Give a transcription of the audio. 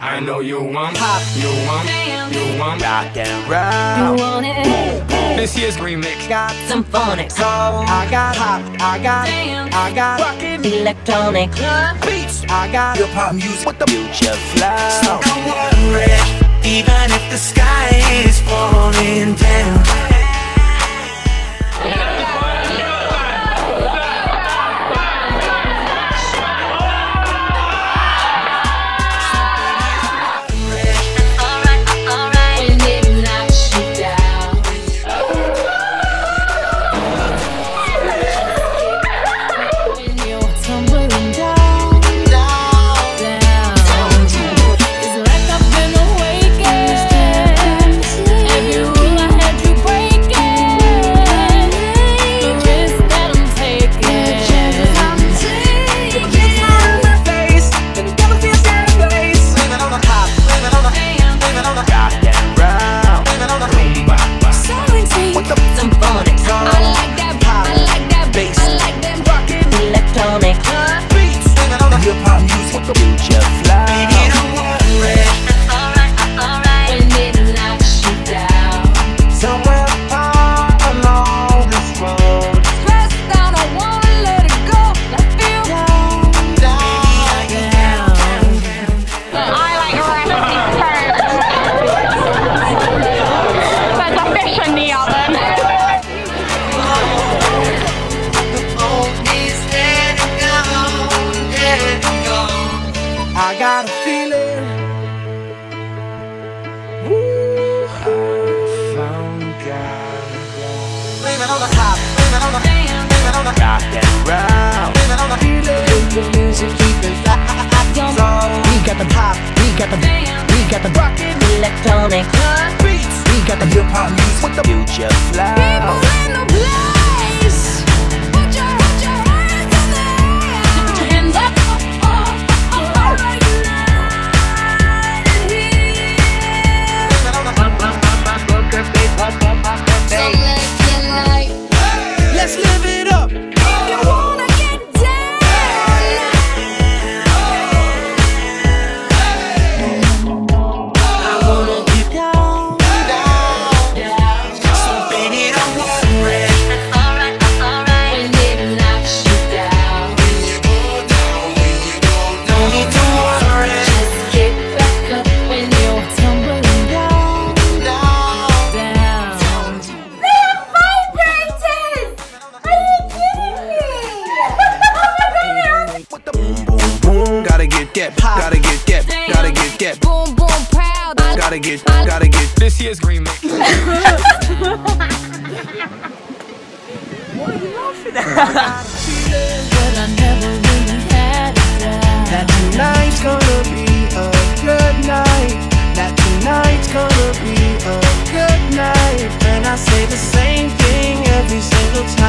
I know you want pop, you want, you want rock and You roll. want it? This year's remix got Some phonics, I got pop, I got, Dance. I got rockin' electronic. beats. I got hip hop music with the future flow. Don't worry, even The hip hop music. Future flow. Electronic. beats. We got the hip hop music with the future flow. in the place. Gotta get that, pop. gotta get that, gotta get that. Boom, boom, proud. Gotta get, gotta get this year's remix. What are you laughing at? But I never really had That tonight's gonna be a good night. That tonight's gonna be a good night. And I say the same thing every single time.